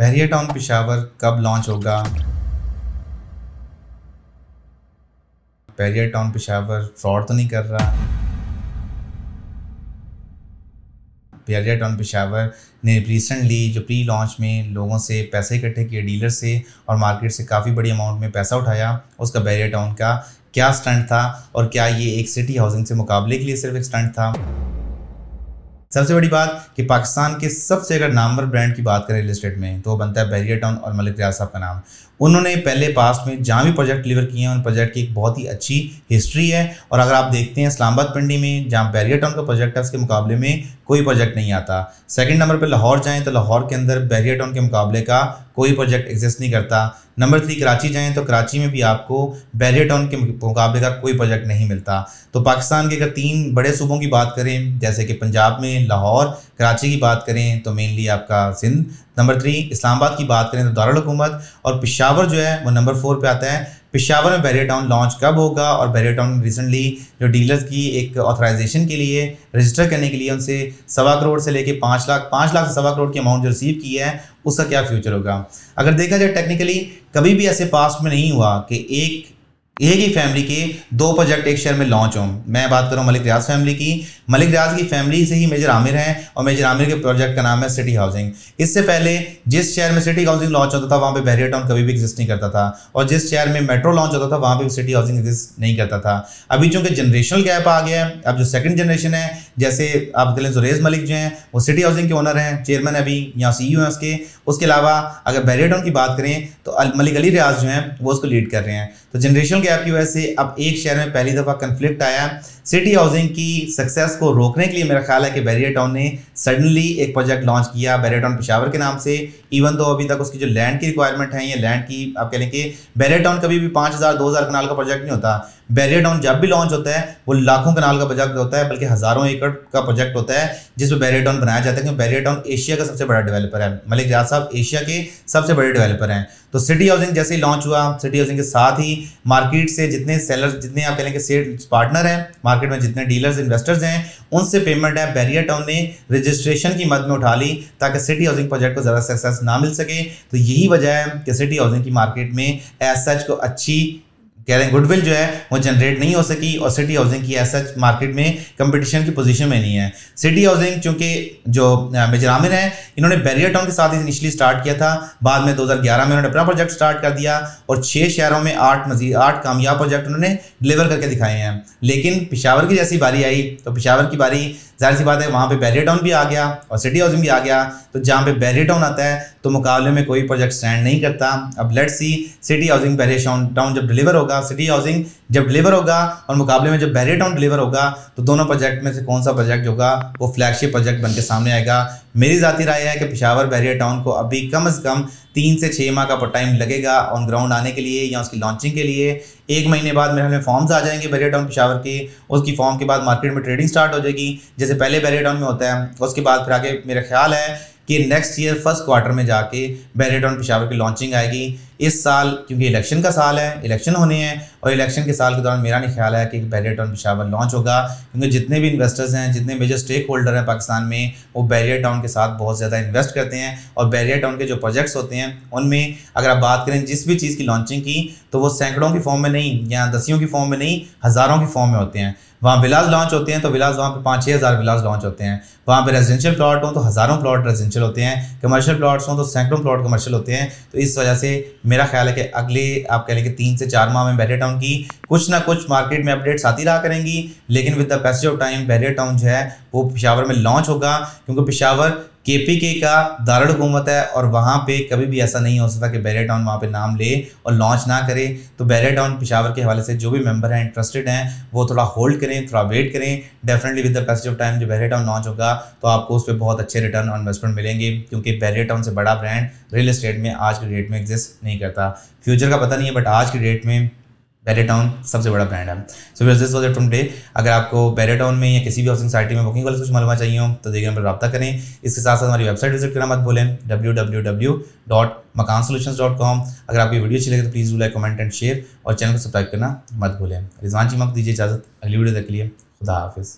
बहरिया town Peshawar कब launch होगा? बहरिया town Peshawar fraud तो नहीं कर रहा। बहरिया टाउन पिशावर ने रिसेंटली जो प्री लॉन्च में लोगों से पैसे इकट्ठे किए डीलर से और मार्केट से काफ़ी बड़ी अमाउंट में पैसा उठाया, उसका बहरिया टाउन का क्या स्टंट था और क्या ये एक सिटी हाउसिंग से मुकाबले के लिए सिर्फ़ एक स्टंट था? सबसे बड़ी बात कि पाकिस्तान के सबसे अगर नामवर ब्रांड की बात करें रियल स्टेट में तो बनता है बैरियर टाउन और मलिक रियाज साहब का नाम। उन्होंने पहले पास में जहाँ भी प्रोजेक्ट डिलीवर किए हैं, उन प्रोजेक्ट की एक बहुत ही अच्छी हिस्ट्री है और अगर आप देखते हैं इस्लामाबाद पिंडी में, जहाँ बैरियर टाउन का प्रोजेक्ट है, उसके मुकाबले में कोई प्रोजेक्ट नहीं आता। सेकेंड नंबर पर लाहौर जाएँ तो लाहौर के अंदर बैरियर टाउन के मुकाबले का कोई प्रोजेक्ट एग्जिस्ट नहीं करता। नंबर थ्री कराची जाएँ तो कराची में भी आपको बैरियर टाउन के मुकाबले का कोई प्रोजेक्ट नहीं मिलता। तो पाकिस्तान के अगर तीन बड़े सूबों की बात करें, जैसे कि पंजाब में लाहौर, कराची की बात करें तो मेनली आपका सिंध। नंबर थ्री इस्लामाबाद की बात करें तो दारकूमत और पिशावर जो है, वो नंबर फोर पर आता है। पिशावर में बैरियर टाउन लॉन्च कब होगा और बैरियर टाउन रिसेंटली जो डीलर्स की एक ऑथराइजेशन के लिए रजिस्टर करने के लिए उनसे सवा करोड़ से लेके पाँच लाख पाँच लाख से सवा करोड़ की अमाउंट जो रिसीव की है, उसका क्या फ्यूचर होगा? अगर देखा जाए टेक्निकली कभी भी ऐसे पास्ट में नहीं हुआ कि एक एक ही फैमिली के दो प्रोजेक्ट एक शहर में लॉन्च हों। मैं बात करूँ मलिक रियाज फैमिली की। मलिक रियाज की फैमिली से ही मेजर आमिर हैं और मेजर आमिर के प्रोजेक्ट का नाम है सिटी हाउसिंग इससे पहले जिस शहर में सिटी हाउसिंग लॉन्च होता था, वहाँ पे बैरियर टाउन कभी भी एग्जिस्ट नहीं करता था। और जिस शहर में मेट्रो लॉन्च होता था, वहाँ पे सिटी हाउसिंग एग्जिस्ट नहीं करता था। अभी चूँकि जनरेशनल गैप आ गया है, अब जो सेकंड जनरेशन है, जैसे आप कहें जुरेज मलिक जो हैं, वो सिटी हाउसिंग के ओनर हैं चेयरमैन अभी, यहाँ सी हैं उसके। उसके अलावा अगर बैरियर टाउन की बात करें तो मलिक अली रियाज जो हैं, वो उसको लीड कर रहे हैं। तो जनरेशनल वजह से अब एक शहर में पहली दफ़ा कंफ्लिक्ट आया। सिटी हाउसिंग की सक्सेस को रोकने के लिए मेरा ख्याल है कि बैरियर टाउन ने सडनली एक प्रोजेक्ट लॉन्च किया बैरियर टाउन पिशावर के नाम से। इवन तो अभी तक उसकी जो लैंड की रिक्वायरमेंट है ये लैंड की आप कह लें कि बैरियर टाउन कभी भी पाँच हज़ार, दो हज़ार कनाल का प्रोजेक्ट नहीं होता। बैरियर टाउन जब भी लॉन्च होता है, वो लाखों कनाल का प्रोजेक्ट होता है, बल्कि हज़ारों एकड़ का प्रोजेक्ट होता है जिसमें बैरियर टाउन बनाया जाता है, क्योंकि बैरियर टाउन एशिया का सबसे बड़ा डेवलपर है। मलिक रियाज साहब एशिया के सबसे बड़े डेवलपर हैं। तो सिटी हाउसिंग जैसे ही लॉन्च हुआ सिटी हाउसिंग के साथ ही मार्केट से जितने सेलर जितने आप कह लेंगे सेल्स पार्टनर हैं मार्केट में जितने डीलर्स इन्वेस्टर्स हैं, उनसे पेमेंट है बैरियर टाउन ने रजिस्ट्रेशन की मद में उठा ली ताकि सिटी हाउसिंग प्रोजेक्ट को ज़्यादा सक्सेस ना मिल सके। तो यही वजह है कि सिटी हाउसिंग की मार्केट में एज सच को अच्छी कह रहे हैं गुडविल जो है, वो जनरेट नहीं हो सकी और सिटी हाउसिंग की ऐसा मार्केट में कंपटीशन की पोजीशन में नहीं है। सिटी हाउसिंग चूँकि जो मेजर आमिर हैं इन्होंने बैरियर टाउन के साथ इनिशली स्टार्ट किया था। बाद में 2011 में उन्होंने अपना प्रोजेक्ट स्टार्ट कर दिया और छः शहरों में आठ मजीद आठ कामयाब प्रोजेक्ट उन्होंने डिलीवर करके दिखाए हैं। लेकिन पिशावर की जैसी बारी आई तो पिशावर की बारी, ज़ाहिर सी बात है, वहाँ पे बैरियर टाउन भी आ गया और सिटी हाउसिंग भी आ गया। तो जहाँ पे बैरियर टाउन आता है तो मुकाबले में कोई प्रोजेक्ट स्टैंड नहीं करता। अब let's see city housing Bahria town जब डिलीवर होगा सिटी हाउसिंग जब डिलीवर होगा और मुकाबले में जब बैरियर टाउन डिलीवर होगा तो दोनों प्रोजेक्ट में से कौन सा प्रोजेक्ट होगा, वो फ्लैगशिप प्रोजेक्ट बन के सामने आएगा। मेरी ज़ाती राय है कि पिशावर बैरियर टाउन को अभी कम अज़ कम तीन से छः माह का टाइम लगेगा ऑन ग्राउंड आने के लिए या उसकी लॉन्चिंग के लिए। एक महीने बाद मेरे में फॉर्म्स आ जाएँगे बैरियर टाउन पिशावर के, उसकी फॉर्म के बाद मार्केट में ट्रेडिंग स्टार्ट हो जाएगी। जैसे पहले बैरियर टाउन में होता है, उसके बाद फिर आगे मेरा ख्याल है कि नेक्स्ट ईयर फ़र्स्ट क्वार्टर में जाके बैरेटॉन पिशावर की लॉन्चिंग आएगी। इस साल, क्योंकि इलेक्शन का साल है इलेक्शन होने हैं, और इलेक्शन के साल के दौरान मेरा नहीं ख्याल है कि बैरियर टाउन पिशावर लॉन्च होगा, क्योंकि जितने भी इन्वेस्टर्स हैं, जितने मेजर स्टेक होल्डर हैं पाकिस्तान में, वो बैरियर टाउन के साथ बहुत ज़्यादा इन्वेस्ट करते हैं, और बैरियर टाउन के जो प्रोजेक्ट्स होते हैं, उनमें अगर आप बात करें जिस भी चीज़ की लॉन्चिंग की तो वो सैकड़ों की फॉर्म में नहीं, या दसियों की फॉर्म में नहीं, हज़ारों की फॉर्म में होते हैं। वहाँ विलास लॉन्च होते हैं तो विलास वहाँ पे पाँच छः हज़ार विलास लॉन्च होते हैं। वहाँ पे रेजिडेंशियल प्लॉट हों तो हज़ारों प्लॉट रेजिडेंशियल होते हैं। कमर्शियल प्लॉट्स हों तो सैकड़ों प्लॉट कमर्शियल होते हैं। तो इस वजह से मेरा ख्याल है कि अगले, आप कह लें कि तीन से चार माह में बैरियर टाउन की कुछ ना कुछ मार्केट में अपडेट्स आती रहा करेंगी, लेकिन with the passage of time Bahria town जो है, वो पिशावर में लॉन्च होगा, क्योंकि पिशावर के पी के का दारकूमत है और वहाँ पे कभी भी ऐसा नहीं हो सकता कि बैरियर टाउन वहाँ पे नाम ले और लॉन्च ना करे। तो बैरियर टाउन पिशावर के हवाले से जो भी मेंबर हैं इंटरेस्टेड हैं, वो थोड़ा होल्ड करें, थोड़ा वेट करें। Definitely with the passage of time जो बैरियर टाउन लॉन्च होगा तो आपको उस पर बहुत अच्छे रिटर्न ऑन इन्वेस्टमेंट मिलेंगे, क्योंकि बैरियर टाउन से बड़ा ब्रांड रियल इस्टेट में आज के डेट में एग्जिस्ट नहीं करता। फ्यूचर का पता नहीं है बट आज की डेट में टाउन सबसे बड़ा ब्रांड है। सो फिर this was it from day अगर आपको टाउन में या किसी भी हाउसिंग सोसाइटी में बुकिंग वाले कुछ मालूम चाहिए हो तो देखिए नंबर रब्ता करें। इसके साथ साथ हमारी वेबसाइट विज़िट करना मत भूलें W W W dot Makaan solution dot com अगर आपकी वीडियो अच्छी लगे तो please like comment and share और चैनल को सब्सक्राइब करना मत भूलें। रिजवान जी मक दीजिए इजाज़त। अगली वीडियो तक के लिए खुदा हाफिज़।